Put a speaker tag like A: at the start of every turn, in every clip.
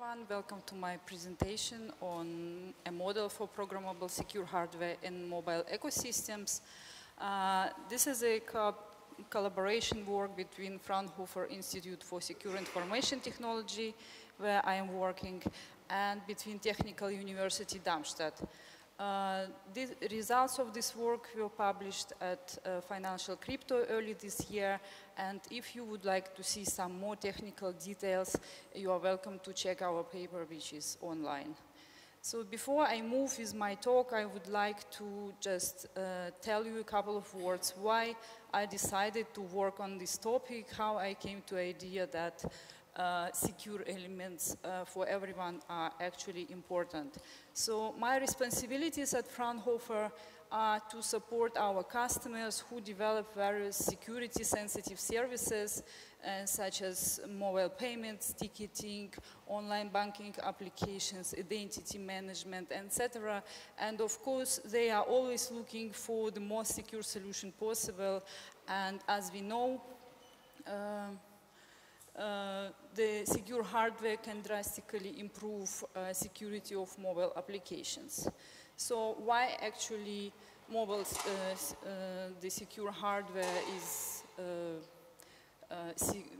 A: everyone. Welcome to my presentation on a model for programmable secure hardware in mobile ecosystems. Uh, this is a co collaboration work between Fraunhofer Institute for Secure Information Technology, where I am working, and between Technical University Darmstadt. Uh, the results of this work were published at uh, Financial Crypto early this year, and if you would like to see some more technical details, you are welcome to check our paper, which is online. So before I move with my talk, I would like to just uh, tell you a couple of words why I decided to work on this topic, how I came to idea that uh, secure elements uh, for everyone are actually important. So my responsibilities at Fraunhofer are to support our customers who develop various security sensitive services uh, such as mobile payments, ticketing, online banking applications, identity management, etc. And of course, they are always looking for the most secure solution possible. And as we know, uh, the secure hardware can drastically improve uh, security of mobile applications. So why actually mobile, uh, the secure hardware is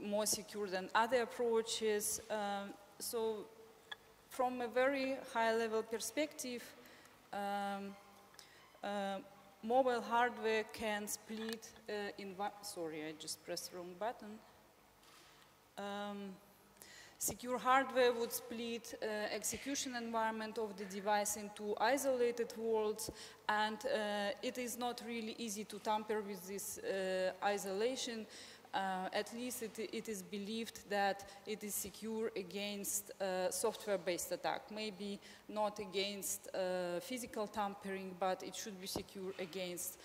A: more secure than other approaches? Um, so from a very high level perspective, um, uh, mobile hardware can split uh, in, sorry, I just pressed wrong button. Um, secure hardware would split uh, execution environment of the device into isolated worlds and uh, it is not really easy to tamper with this uh, isolation. Uh, at least it, it is believed that it is secure against uh, software-based attack. Maybe not against uh, physical tampering, but it should be secure against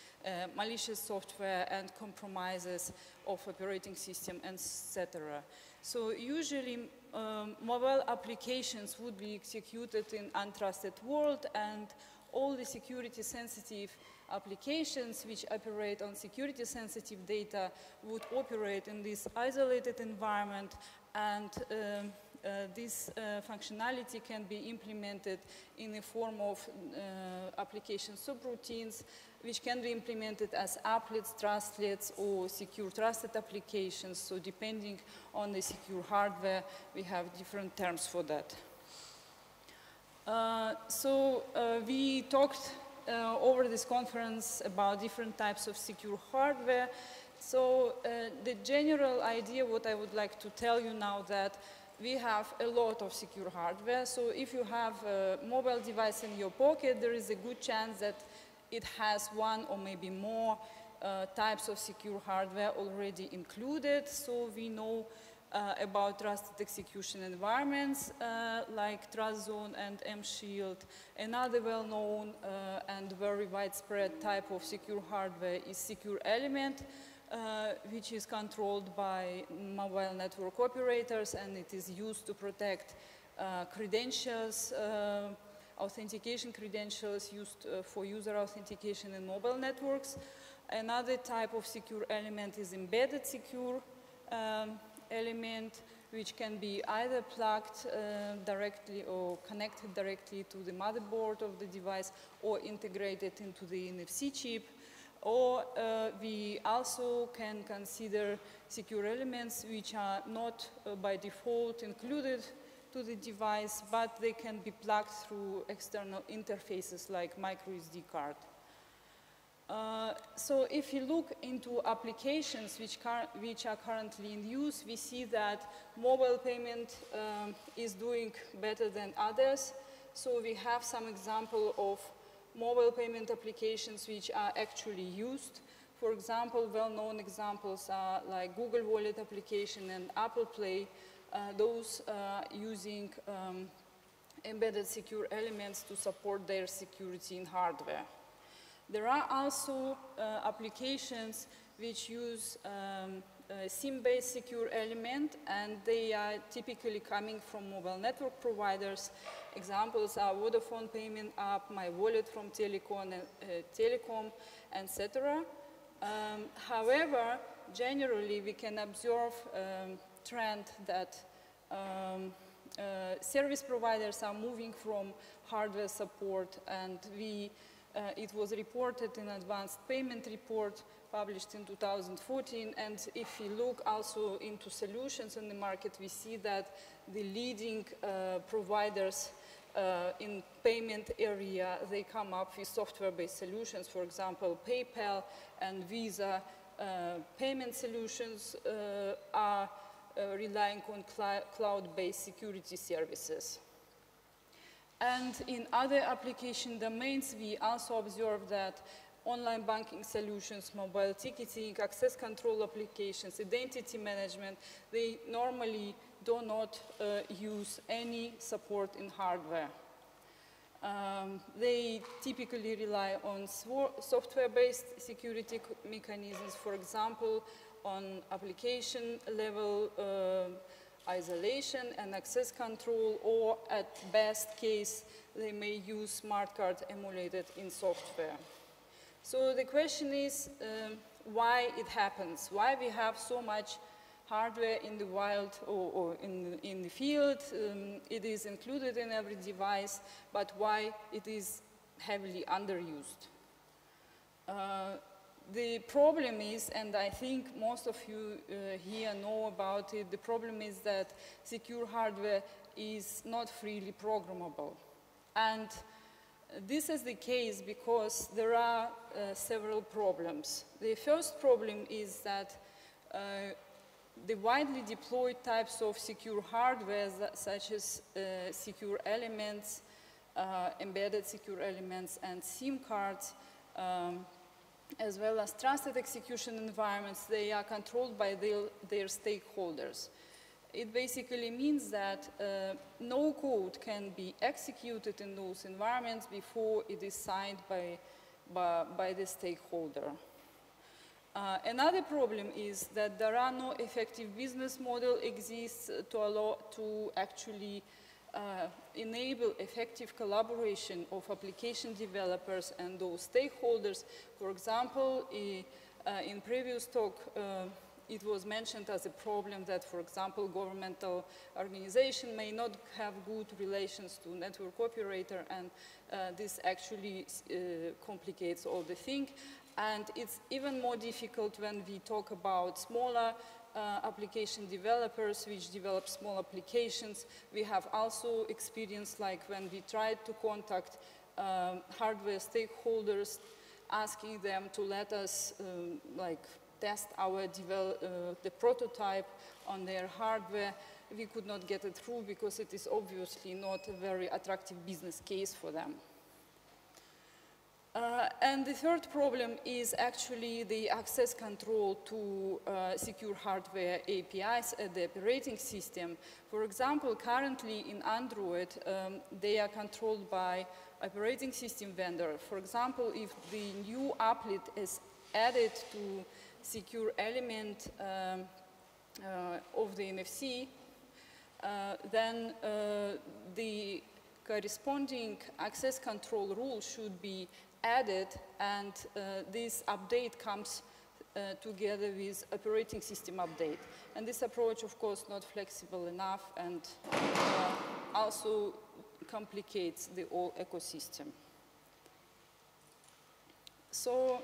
A: malicious software and compromises of operating system, etc. So usually um, mobile applications would be executed in untrusted world and all the security sensitive applications which operate on security sensitive data would operate in this isolated environment and um, uh, this uh, functionality can be implemented in the form of uh, application subroutines which can be implemented as applets, trustlets, or secure trusted applications. So depending on the secure hardware, we have different terms for that. Uh, so uh, we talked uh, over this conference about different types of secure hardware. So uh, the general idea, what I would like to tell you now that we have a lot of secure hardware. So if you have a mobile device in your pocket, there is a good chance that it has one or maybe more uh, types of secure hardware already included. So we know about trusted execution environments uh, like TrustZone and MShield. Another well-known uh, and very widespread type of secure hardware is secure element, uh, which is controlled by mobile network operators and it is used to protect uh, credentials authentication credentials used uh, for user authentication in mobile networks. Another type of secure element is embedded secure um, element, which can be either plugged uh, directly or connected directly to the motherboard of the device or integrated into the NFC chip. Or uh, we also can consider secure elements which are not uh, by default included to the device, but they can be plugged through external interfaces like micro SD card. Uh, so if you look into applications which, which, are currently in use, we see that mobile payment um, is doing better than others. So we have some example of mobile payment applications which are actually used. For example, well-known examples are like Google Wallet application and Apple Pay, uh, those uh, using um, embedded secure elements to support their security in hardware. There are also uh, applications which use um, SIM-based secure element and they are typically coming from mobile network providers. Examples are Vodafone payment app, my wallet from Telekom, uh, Telekom etc. Um, however, generally we can observe um, trend that um, uh, service providers are moving from hardware support and we, uh, it was reported in advanced payment report published in 2014 and if we look also into solutions in the market we see that the leading uh, providers uh, in payment area, they come up with software-based solutions, for example, PayPal and Visa uh, payment solutions uh, are uh, relying on cl cloud-based security services. And in other application domains, we also observe that online banking solutions, mobile ticketing, access control applications, identity management, they normally do not uh, use any support in hardware. Um, they typically rely on software-based security mechanisms, for example, on application level uh, isolation and access control, or at best case, they may use smart card emulated in software. So the question is um, why it happens, why we have so much hardware in the wild or, or in, in the field. Um, it is included in every device, but why it is heavily underused. Uh, the problem is, and I think most of you uh, here know about it, the problem is that secure hardware is not freely programmable. And this is the case because there are uh, several problems. The first problem is that uh, the widely deployed types of secure hardware, such as uh, secure elements, uh, embedded secure elements, and SIM cards, um, as well as trusted execution environments, they are controlled by their, their stakeholders. It basically means that uh, no code can be executed in those environments before it is signed by, by, by the stakeholder. Uh, another problem is that there are no effective business model exists to allow to actually uh, enable effective collaboration of application developers and those stakeholders. For example, uh, in previous talk, uh, it was mentioned as a problem that, for example, governmental organization may not have good relations to network operator and uh, this actually uh, complicates all the thing. And it's even more difficult when we talk about smaller uh, application developers which develop small applications. We have also experienced like when we tried to contact um, hardware stakeholders asking them to let us um, like test our uh, the prototype on their hardware. We could not get it through because it is obviously not a very attractive business case for them. Uh, and the third problem is actually the access control to uh, secure hardware APIs at the operating system. For example, currently in Android, um, they are controlled by operating system vendor. For example, if the new applet is added to secure element um, uh, of the NFC, uh, then uh, the corresponding access control rule should be added and uh, this update comes uh, together with operating system update. And this approach, of course, not flexible enough and uh, also complicates the whole ecosystem. So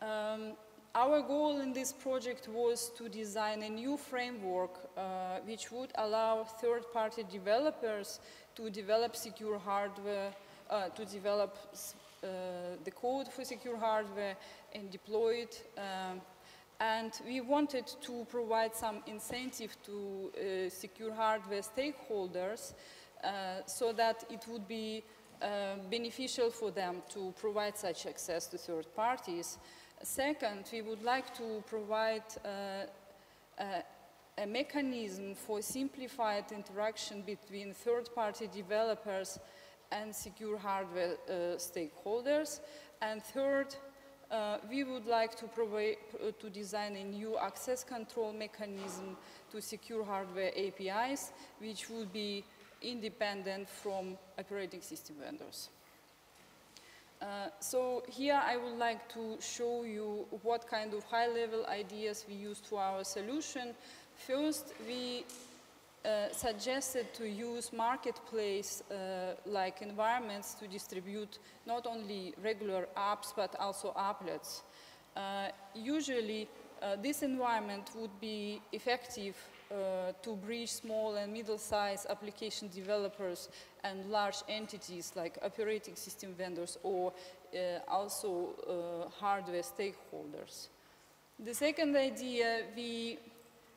A: um, our goal in this project was to design a new framework uh, which would allow third-party developers to develop secure hardware, uh, to develop the code for secure hardware and deploy it. Um, and we wanted to provide some incentive to uh, secure hardware stakeholders uh, so that it would be uh, beneficial for them to provide such access to third parties. Second, we would like to provide uh, a mechanism for simplified interaction between third-party developers and secure hardware uh, stakeholders. And third, uh, we would like to, uh, to design a new access control mechanism to secure hardware APIs, which would be independent from operating system vendors. Uh, so here I would like to show you what kind of high-level ideas we used for our solution. First, we suggested to use marketplace uh, like environments to distribute not only regular apps but also applets. Uh, usually uh, this environment would be effective uh, to bridge small and middle-sized application developers and large entities like operating system vendors or uh, also hardware stakeholders. The second idea, we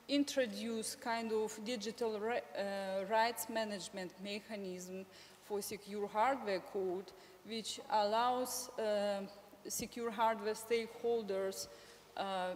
A: introduce kind of digital uh, rights management mechanism for secure hardware code, which allows uh, secure hardware stakeholders uh,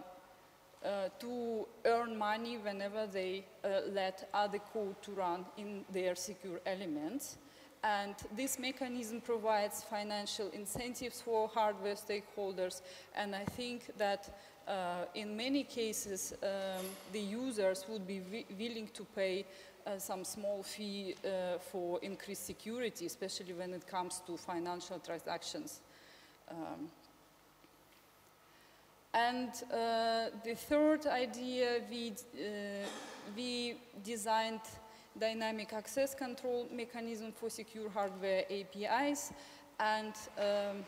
A: uh to earn money whenever they uh, let other code to run in their secure elements. And this mechanism provides financial incentives for hardware stakeholders, and I think that uh, in many cases, um, the users would be willing to pay uh, some small fee uh, for increased security, especially when it comes to financial transactions. Um, and uh, the third idea, we, uh, we designed dynamic access control mechanism for secure hardware APIs and um,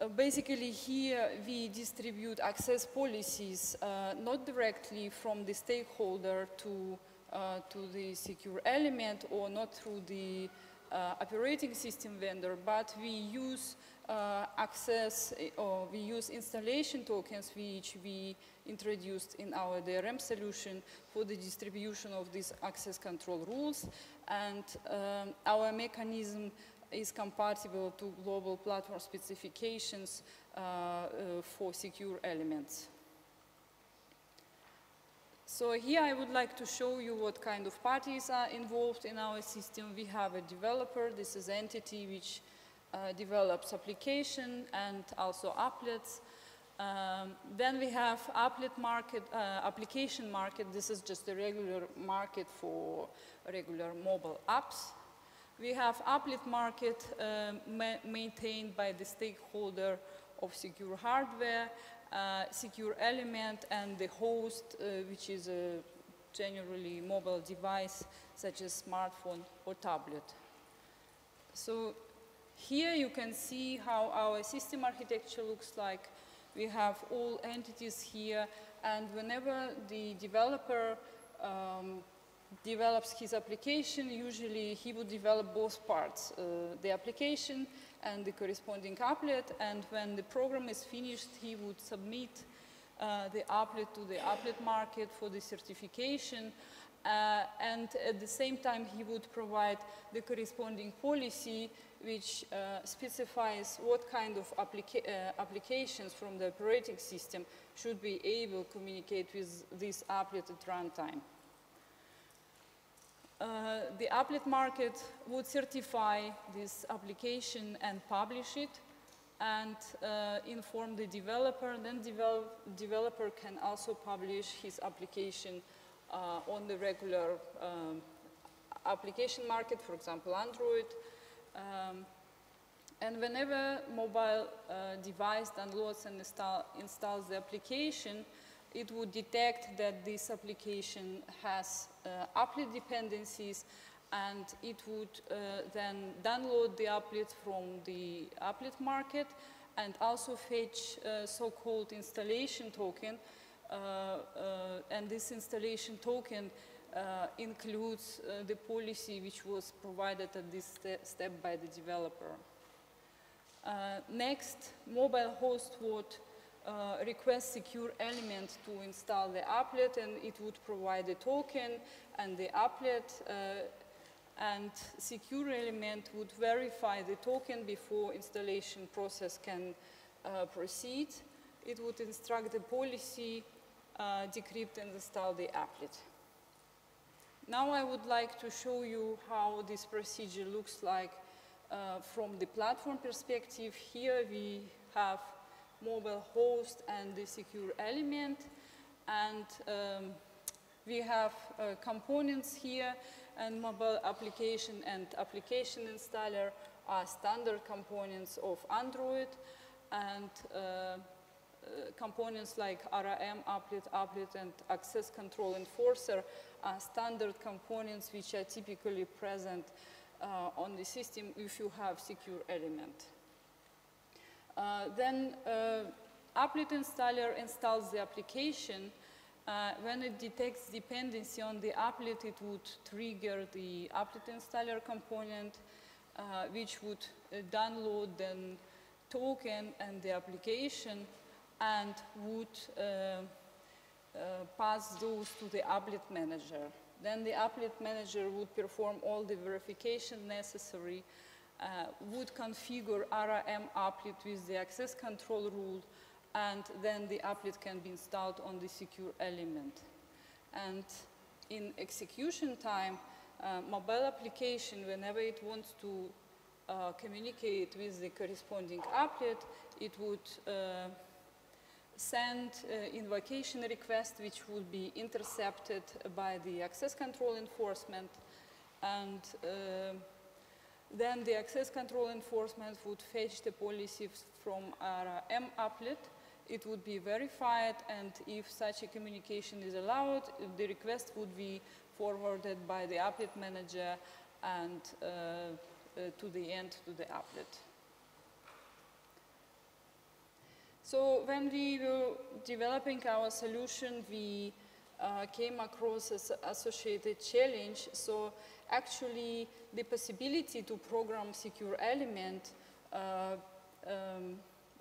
A: uh, basically here we distribute access policies uh, not directly from the stakeholder to, uh, to the secure element or not through the uh, operating system vendor, but we use uh, access or we use installation tokens which we introduced in our DRM solution for the distribution of these access control rules and um, our mechanism is compatible to global platform specifications uh, uh, for secure elements. So here I would like to show you what kind of parties are involved in our system. We have a developer, this is entity which develops application and also applets. Um, then we have applet market, uh, application market. This is just a regular market for regular mobile apps. We have applet market uh, ma maintained by the stakeholder of secure hardware, uh, secure element, and the host, uh, which is a generally mobile device such as smartphone or tablet. So here you can see how our system architecture looks like. We have all entities here, and whenever the developer um, develops his application, usually he would develop both parts, uh, the application and the corresponding applet, and when the program is finished, he would submit uh, the applet to the applet market for the certification, uh, and at the same time he would provide the corresponding policy which uh, specifies what kind of applica uh, applications from the operating system should be able to communicate with this applet at runtime. Uh, the applet market would certify this application and publish it and uh, inform the developer. Then develop, developer can also publish his application uh, on the regular um, application market, for example, Android. Um, and whenever mobile uh, device downloads and install, installs the application, it would detect that this application has uh, applet dependencies and it would uh, then download the applet from the applet market and also fetch uh, so-called installation token uh, uh, and this installation token uh, includes the policy which was provided at this step by the developer. next, mobile host would uh, request secure element to install the applet and it would provide a token and the applet uh, and secure element would verify the token before installation process can uh, proceed. It would instruct the policy, uh, decrypt and install the applet. Now I would like to show you how this procedure looks like uh, from the platform perspective. Here we have mobile host and the secure element. And um, we have uh, components here and mobile application and application installer are standard components of Android. And uh, components like ARA-M, applet, applet, and access control enforcer are standard components which are typically present uh, on the system if you have secure element. Uh, then uh, applet installer installs the application. Uh, when it detects dependency on the applet, it would trigger the applet installer component, uh, which would uh, download the token and the application and would pass those to the applet manager. Then the applet manager would perform all the verification necessary, uh, would configure ARA-M applet with the access control rule, and then the applet can be installed on the secure element. And in execution time, uh, mobile application, whenever it wants to uh, communicate with the corresponding applet, it would uh, send uh, invocation request which would be intercepted by the access control enforcement and uh, then the access control enforcement would fetch the policy from ARA-M applet. It would be verified and if such a communication is allowed, the request would be forwarded by the applet manager and uh, uh to the end to the applet. So when we were developing our solution, we uh, came across an associated challenge. So actually, the possibility to program secure element uh, um,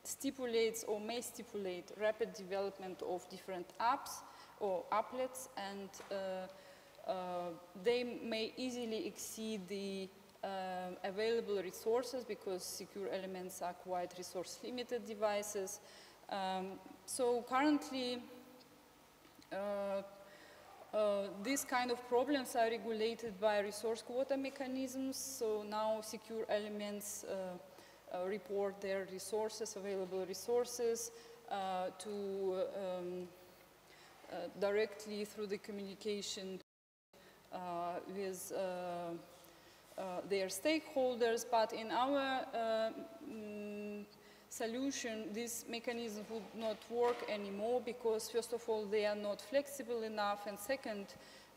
A: stipulates or may stipulate rapid development of different apps or applets, and uh, uh they may easily exceed the uh, available resources because secure elements are quite resource limited devices. Um, so currently, uh, uh, these kind of problems are regulated by resource quota mechanisms. So now secure elements uh, uh report their resources, available resources, uh, to um, uh, directly through the communication with their stakeholders. But in our mm, solution, this mechanism would not work anymore because first of all, they are not flexible enough and second,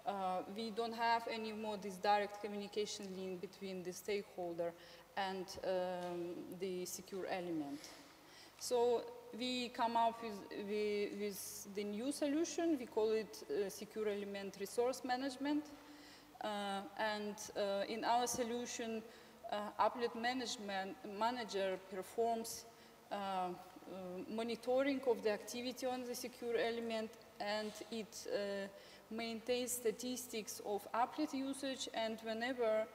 A: uh, we don't have anymore this direct communication link between the stakeholder and um, the secure element. So we come up with, with, the new solution, we call it uh, secure element resource management. Uh, and uh, in our solution, uh, applet management manager performs monitoring of the activity on the secure element and it maintains statistics of applet usage and whenever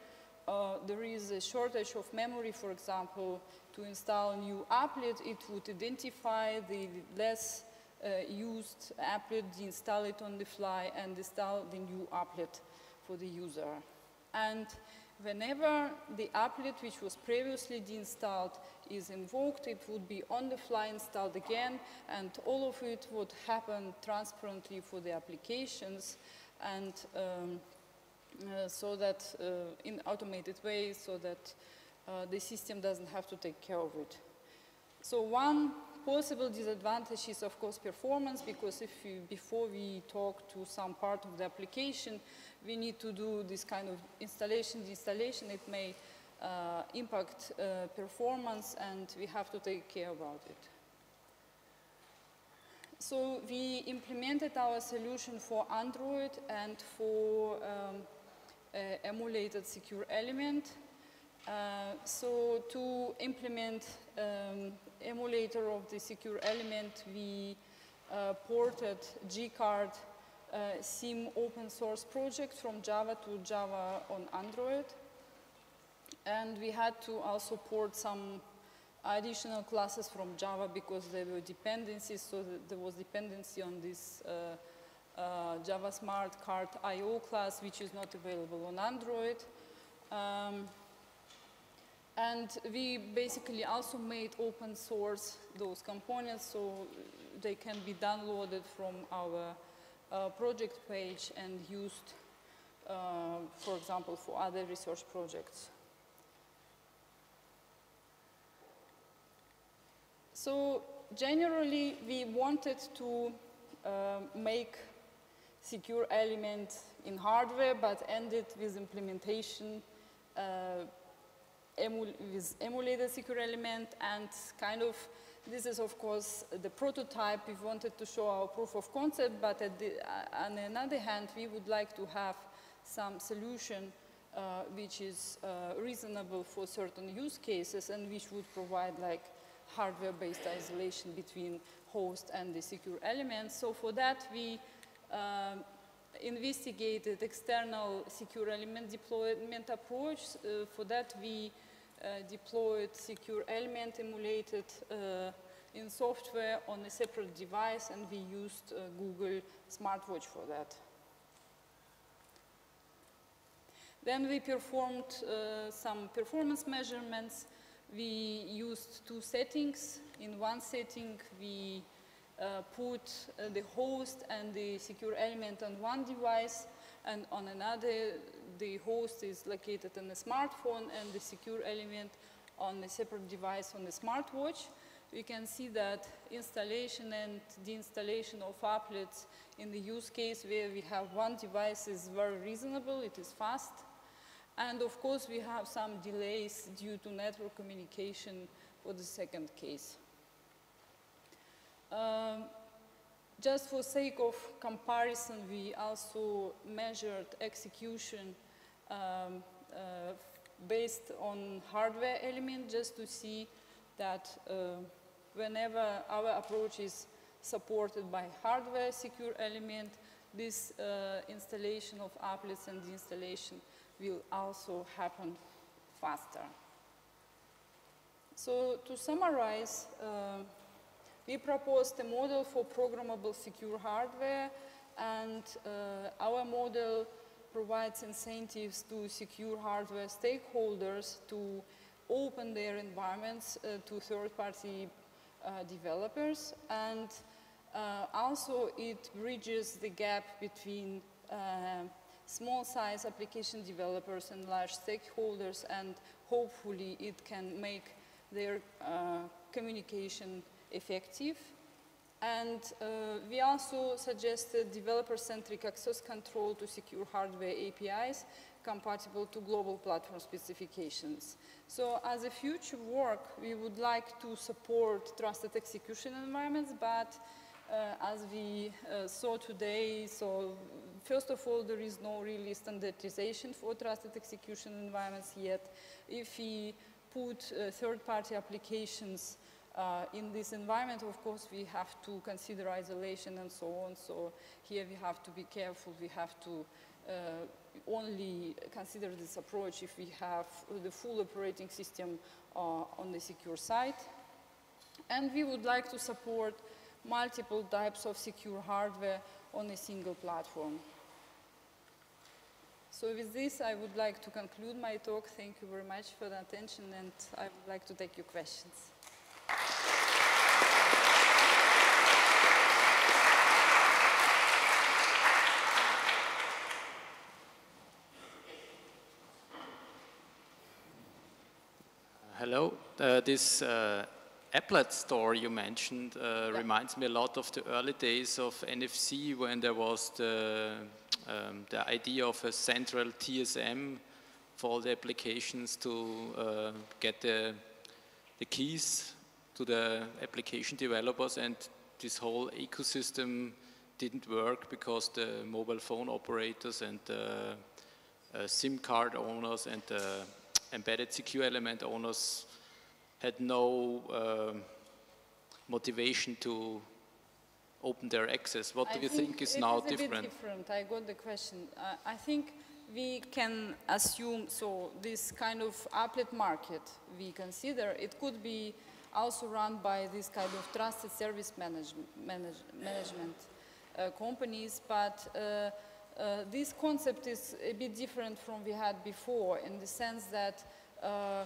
A: uh, there is a shortage of memory, for example, to install new applet, it would identify the less uh, used applet, install it on the fly, and install the new applet for the user. And whenever the applet which was previously deinstalled is invoked, it would be on the fly installed again, and all of it would happen transparently for the applications, and um, uh, so that uh, in automated way, so that uh, the system doesn't have to take care of it. So one possible disadvantage is, of course, performance, because if you, before we talk to some part of the application, we need to do this kind of installation, installation. It may uh, impact uh, performance and we have to take care about it. So we implemented our solution for Android and for um, uh, emulated secure element. Uh, so to implement um, emulator of the secure element, we uh, ported jCard uh, SIM open source project from Java to Java on Android. And we had to also port some additional classes from Java because there were dependencies, so there was dependency on this uh, uh, Java Smart Card IO class, which is not available on Android. Um, and we basically also made open source those components so they can be downloaded from our uh, project page and used, uh, for example, for other research projects. So generally, we wanted to uh, make secure element in hardware, but ended with implementation uh, emu with emulated secure element and kind of this is of course the prototype we wanted to show our proof of concept but the, uh, on the other hand we would like to have some solution uh, which is uh, reasonable for certain use cases and which would provide like hardware-based isolation between host and the secure element. So for that, we um, investigated external secure element deployment approach. Uh, for that, we deployed secure element emulated uh, in software on a separate device, and we used uh, Google smartwatch for that. Then we performed uh, some performance measurements. We used two settings. In one setting, we uh, put uh, the host and the secure element on one device, and on another, the host is located in a smartphone and the secure element on a separate device on the smartwatch. We can see that installation and deinstallation of applets in the use case where we have one device is very reasonable, it is fast. And of course, we have some delays due to network communication for the second case. Um, just for sake of comparison, we also measured execution um, uh, based on hardware element just to see that uh, whenever our approach is supported by hardware secure element, this uh, installation of applets and the installation will also happen faster. So to summarize, uh, we proposed a model for programmable secure hardware and uh, our model provides incentives to secure hardware stakeholders to open their environments uh, to third-party uh, developers. And uh, also it bridges the gap between uh, small size application developers and large stakeholders and hopefully it can make their uh, communication effective. And uh, we also suggested developer-centric access control to secure hardware APIs compatible to global platform specifications. So as a future work, we would like to support trusted execution environments, but uh, as we uh, saw today, so first of all, there is no really standardization for trusted execution environments yet. If we put uh, third-party applications uh, in this environment, of course, we have to consider isolation and so on. So here we have to be careful. We have to uh, only consider this approach if we have the full operating system uh, on the secure side. And we would like to support multiple types of secure hardware on a single platform. So with this, I would like to conclude my talk. Thank you very much for the attention, and I would like to take your questions.
B: Hello. Uh, this uh, applet store you mentioned uh, yeah. reminds me a lot of the early days of NFC when there was the, um, the idea of a central TSM for all the applications to uh, get the, the keys to the application developers and this whole ecosystem didn't work because the mobile phone operators and the uh, SIM card owners and the embedded secure element owners had no uh, motivation to open their access. What
A: I
B: do you think,
A: think
B: is now
A: is
B: different?
A: different? I got the question. Uh, I think we can assume, so this kind of applet market we consider, it could be also run by this kind of trusted service manage, manage, management uh, companies, but uh, uh, this concept is a bit different from we had before in the sense that uh,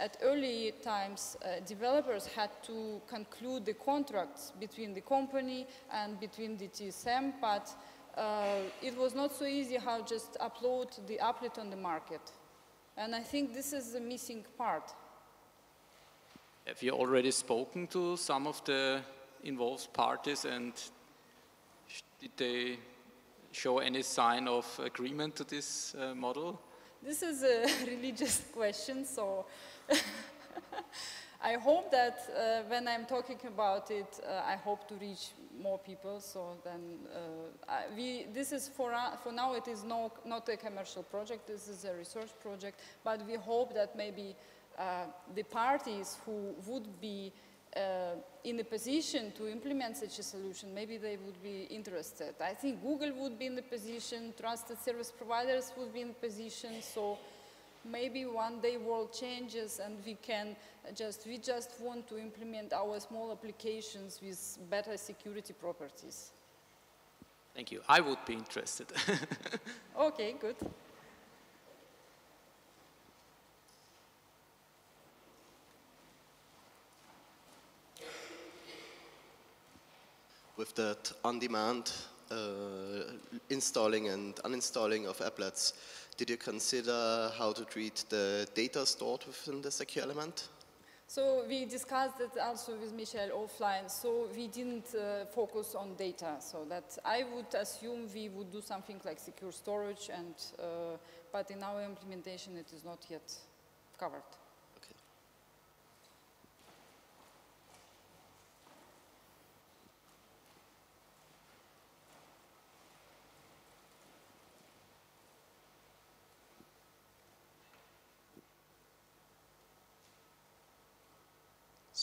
A: at early times, uh, developers had to conclude the contracts between the company and between the TSM, but uh, it was not so easy how just upload the applet on the market. And I think this is the missing part.
B: Have you already spoken to some of the involved parties and did they show any sign of agreement to this uh, model?
A: This is a religious question, so I hope that uh, when I'm talking about it, uh, I hope to reach more people. So then, uh, I, we this is for uh, for now. It is no not a commercial project. This is a research project, but we hope that maybe uh, the parties who would be uh, in a position to implement such a solution, maybe they would be interested. I think Google would be in the position, trusted service providers would be in the position, so maybe one day world changes and we can just, we just want to implement our small applications with better security properties.
B: Thank you. I would be interested.
A: Okay, good.
C: With that on-demand uh, installing and uninstalling of applets, did you consider how to treat the data stored within the secure element?
A: So we discussed it also with Michel offline, so we didn't uh, focus on data. So that I would assume we would do something like secure storage, and, uh, but in our implementation it is not yet covered.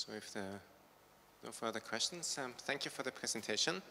D: So if there are no further questions, um, thank you for the presentation.